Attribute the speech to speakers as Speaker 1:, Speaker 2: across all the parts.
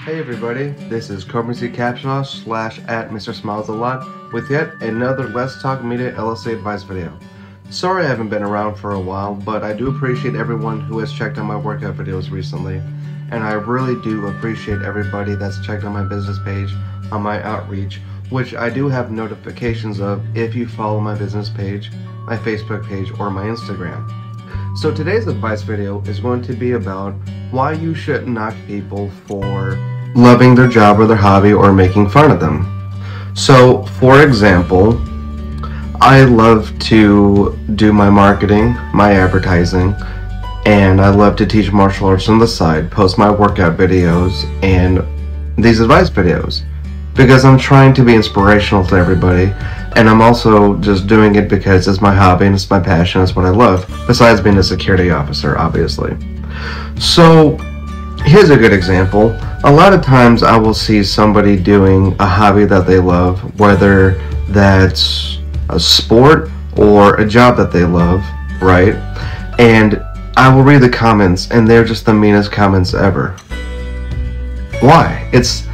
Speaker 1: Hey everybody, this is Coburn C. Capshaw slash at Mr. Smiles a Lot with yet another Let's Talk Media LLC advice video. Sorry I haven't been around for a while, but I do appreciate everyone who has checked out my workout videos recently. And I really do appreciate everybody that's checked on my business page on my outreach, which I do have notifications of if you follow my business page, my Facebook page, or my Instagram. So today's advice video is going to be about why you shouldn't knock people for loving their job or their hobby or making fun of them. So, for example, I love to do my marketing, my advertising, and I love to teach martial arts on the side, post my workout videos, and these advice videos because I'm trying to be inspirational to everybody and I'm also just doing it because it's my hobby and it's my passion, it's what I love, besides being a security officer, obviously. So, here's a good example. A lot of times I will see somebody doing a hobby that they love, whether that's a sport or a job that they love, right? And I will read the comments and they're just the meanest comments ever. Why? It's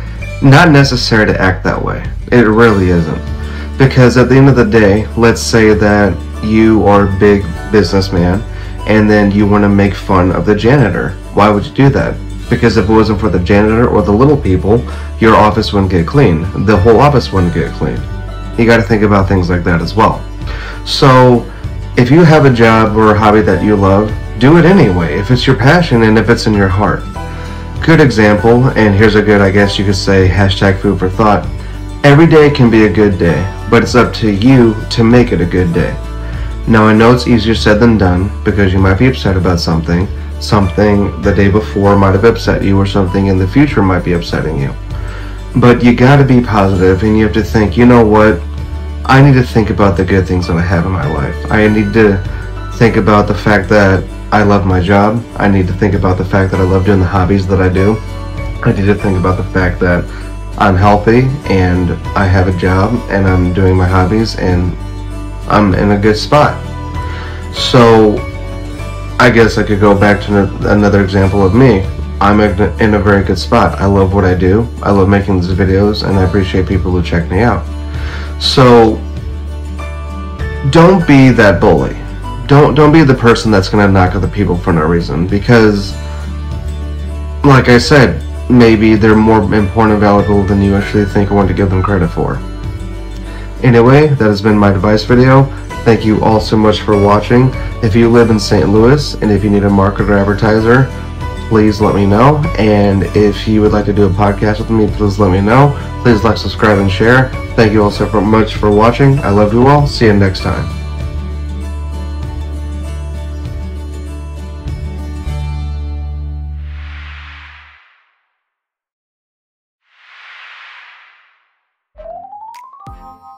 Speaker 1: not necessary to act that way. It really isn't. Because at the end of the day, let's say that you are a big businessman and then you want to make fun of the janitor. Why would you do that? Because if it wasn't for the janitor or the little people, your office wouldn't get clean. The whole office wouldn't get clean. You got to think about things like that as well. So, if you have a job or a hobby that you love, do it anyway, if it's your passion and if it's in your heart. Good example, and here's a good, I guess you could say, hashtag food for thought. Every day can be a good day, but it's up to you to make it a good day. Now I know it's easier said than done because you might be upset about something, something the day before might have upset you or something in the future might be upsetting you. But you gotta be positive and you have to think, you know what, I need to think about the good things that I have in my life. I need to think about the fact that I love my job. I need to think about the fact that I love doing the hobbies that I do. I need to think about the fact that I'm healthy and I have a job and I'm doing my hobbies and I'm in a good spot. So I guess I could go back to another example of me. I'm in a very good spot. I love what I do. I love making these videos and I appreciate people who check me out. So don't be that bully. Don't don't be the person that's going to knock other people for no reason because like I said, maybe they're more important and valuable than you actually think or want to give them credit for. Anyway, that has been my device video. Thank you all so much for watching. If you live in St. Louis and if you need a marketer advertiser, please let me know. And if you would like to do a podcast with me, please let me know. Please like, subscribe, and share. Thank you all so much for watching. I love you all. See you next time. Bye.